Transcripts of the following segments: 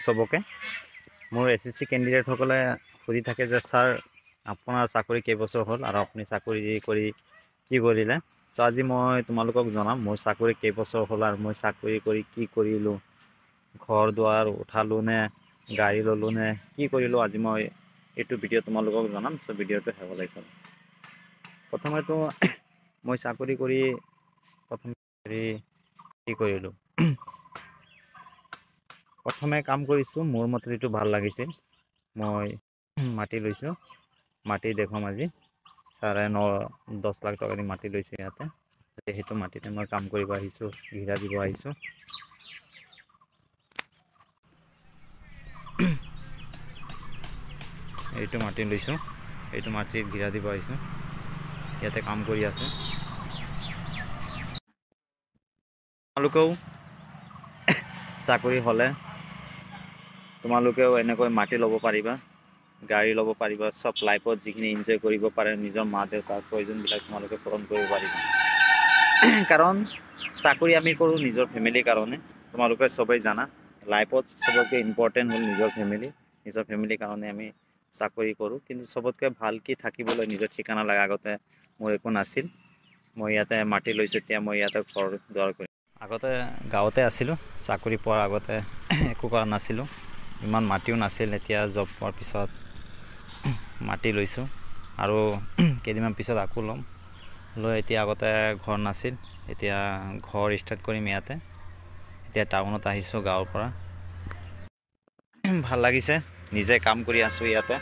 চবকে। মোৰ S S C কেণ্ডিডেটসকলে সুধি থাকে যে ছাৰ আপোনাৰ চাকৰি কেইবছৰ হ'ল আৰু আপুনি চাকৰি কৰি কি কৰিলে? ত' আজি মই তোমালোকক জনাম মোৰ চাকৰি কেইবছৰ হ'ল আৰু মই চাকৰি কৰি কি কৰিলোঁ? ঘৰ দুৱাৰ উঠালোঁ নে গাড়ী ল'লোঁ নে কি কৰিলোঁ? আজি মই এইটো ভিডিঅ' তোমালোকক জনাম চ' ভিডিঅ'টো শেষলৈ চাম প্ৰথমেতো মই চাকৰি কৰি প্ৰথম কি কৰিলোঁ? প্ৰথমে কাম কৰিছোঁ মোৰ মতে এইটো ভাল লাগিছিল মই মাটি লৈছোঁ মাটি দেখুৱাম আজি। চাৰে ন দহ লাখ টকা দি মাটি লৈছোঁ ইয়াতে। সেইটো মাটিতে মই কাম কৰিব আহিছোঁ ঘিৰা দিব আহিছোঁ। এইটো মাটি লৈছোঁ এইটো মাটিত ঘিৰা দিব আহিছোঁ। ইয়াতে কাম কৰি আছে। তোমালোকেও চাকৰি হ'লে তোমালোকেও এনেকৈ মাটি ল'ব পাৰিবা গাড়ী ল'ব পাৰিবা চব লাইফত যিখিনি এনজয় কৰিব পাৰে নিজৰ মা দেউতাৰ প্ৰয়োজনবিলাক তোমালোকে পূৰণ কৰিব পাৰিবা। কাৰণ চাকৰি আমি কৰোঁ নিজৰ ফেমিলিৰ কাৰণে তোমালোকে চবেই জানা লাইফত চবতকৈ ইম্পৰ্টেণ্ট হ'ল নিজৰ ফেমিলি নিজৰ ফেমিলিৰ কাৰণে আমি চাকৰি কৰোঁ কিন্তু চবতকৈ ভালকৈ থাকিবলৈ নিজৰ ঠিকনা লাগে আগতে মোৰ একো নাছিল মই ইয়াতে মাটি লৈছোঁ এতিয়া মই ইয়াতে ঘৰ দুৱাৰ কৰিম আগতে গাঁৱতে আছিলোঁ চাকৰি পোৱাৰ আগতে একো কৰা নাছিলোঁ ইমান মাটিও নাছিল এতিয়া জব পোৱাৰ পিছত মাটি লৈছোঁ আৰু কেইদিনমান পিছত আকৌ ল'ম। লৈ এতিয়া আগতে ঘৰ নাছিল এতিয়া ঘৰ ষ্টাৰ্ট কৰিম ইয়াতে এতিয়া টাউনত আহিছোঁ গাঁৱৰ পৰা। ভাল লাগিছে নিজে কাম কৰি আছোঁ ইয়াতে।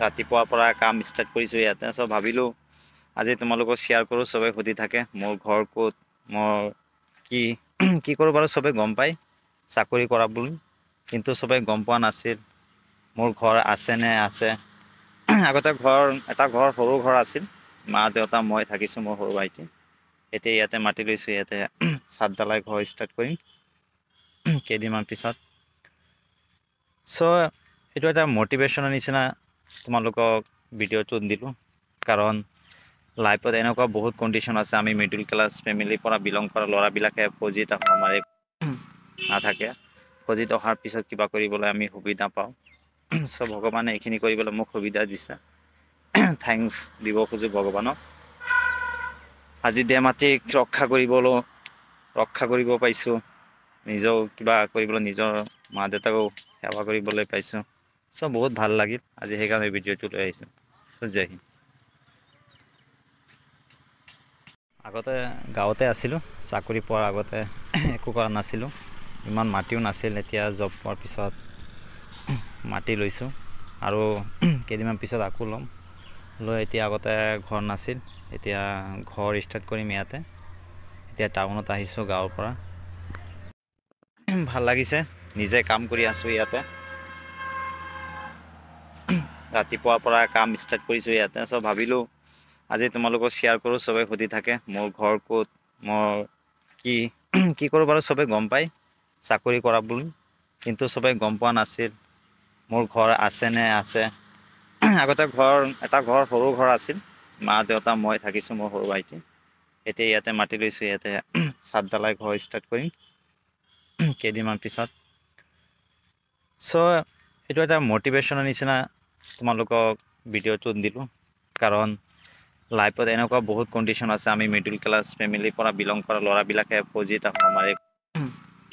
ৰাতিপুৱাৰ পৰা কাম ষ্টাৰ্ট কৰিছোঁ ইয়াতে চ' ভাবিলোঁ আজি তোমালোকক শ্বেয়াৰ কৰোঁ চবে সুধি থাকে মোৰ ঘৰ ক'ত? মোৰ কি কি কৰোঁ বাৰু চবে গম পায় চাকৰি কৰা বুলি। কিন্তু চবে গম পোৱা নাছিল মোৰ ঘৰ আছে নে আছে? আগতে ঘৰ এটা ঘৰ সৰু ঘৰ আছিল। মা দেউতা মই থাকিছোঁ মোৰ সৰু ভাইটি। এতিয়া ইয়াতে মাটি লৈছোঁ ইয়াতে চাদ ঢালাই ঘৰ ষ্টাৰ্ট কৰিম। কেইদিনমান পিছত। চ' এইটো এটা মটিভেশ্যনৰ নিচিনা তোমালোকক ভিডিঅ'টো দিলোঁ। কাৰণ লাইফত এনেকুৱা বহুত কণ্ডিশ্যন আছে আমি মিডিল ক্লাছ ফেমিলিৰ পৰা বিলং কৰা ল'ৰাবিলাকে ফৌজিত আহোঁ আমাৰ নাথাকে। ফৌজিত অহাৰ পিছত কিবা কৰিবলৈ আমি সুবিধা পাওঁ। চ' ভগৱানে এইখিনি কৰিবলৈ মোক সুবিধা দিছে। থেংকছ দিব খোজোঁ ভগৱানক। আজি দে মাটিক ৰক্ষা কৰিবলৈ ৰক্ষা কৰিব পাৰিছোঁ নিজেও কিবা কৰিবলৈ নিজৰ মা দেউতাকো সেৱা কৰিবলৈ পাইছোঁ। চ' বহুত ভাল লাগিল। আজি সেইকাৰণে ভিডিঅ'টো লৈ আহিছোঁ। চ' জয় হিন্দ। আগতে গাঁৱতে আছিলোঁ চাকৰি পোৱাৰ আগতে একো কৰা নাছিলোঁ। ইমান মাটিও নাছিল এতিয়া জব পোৱাৰ পিছত মাটি লৈছোঁ আৰু কেইদিনমান পিছত আকৌ ল'ম। লৈ এতিয়া আগতে ঘৰ নাছিল এতিয়া ঘৰ ষ্টাৰ্ট কৰিম ইয়াতে। এতিয়া টাউনত আহিছোঁ গাঁৱৰ পৰা। ভাল লাগিছে নিজে কাম কৰি আছোঁ ইয়াতে। ৰাতিপুৱাৰ পৰা কাম ষ্টাৰ্ট কৰিছোঁ ইয়াতে চ' ভাবিলোঁ আজি তোমালোকক শ্বেয়াৰ কৰোঁ চবে সুধি থাকে মোৰ ঘৰ ক'ত? মোৰ কি? কি কৰোঁ বাৰু চবে গম পায় চাকৰি কৰা বুলি। কিন্তু চবে গম পোৱা নাছিল মোৰ ঘৰ আছে নে আছে? আগতে ঘৰ এটা ঘৰ সৰু ঘৰ আছিল। মা দেউতা মই থাকিছোঁ মোৰ সৰু ভাইটি। এতিয়া ইয়াতে মাটি লৈছোঁ ইয়াতে চাদ ঢালাই ঘৰ ষ্টাৰ্ট কৰিম কেইদিনমান পিছত। চ' এইটো এটা মটিভেশ্যনৰ নিচিনা তোমালোকক ভিডিঅ'টো দিলোঁ। কাৰণ লাইফত এনেকুৱা বহুত কণ্ডিশ্যন আছে আমি মিডিল ক্লাছ ফেমিলিৰ পৰা বিলং কৰা ল'ৰাবিলাকে ফৌজিত আহোঁ আমাৰ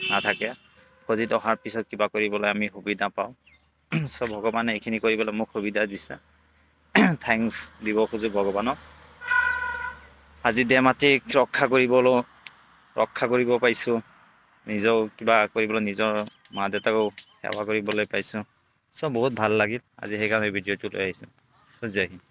নাথাকে। ফৌজিত অহাৰ পিছত কিবা কৰিবলৈ আমি সুবিধা পাওঁ। চ' ভগৱানে এইখিনি কৰিবলৈ মোক সুবিধা দিছে। থেংকছ দিব খোজোঁ ভগৱানক। আজি দে মাটিক ৰক্ষা কৰিবলৈ ৰক্ষা কৰিব পাৰিছোঁ নিজেও কিবা কৰিবলৈ নিজৰ মা দেউতাকো সেৱা কৰিবলৈ পাইছোঁ। চ' বহুত ভাল লাগিল। আজি সেইকাৰণে ভিডিঅ'টো লৈ আহিছোঁ। চ' জয় হিন্দ।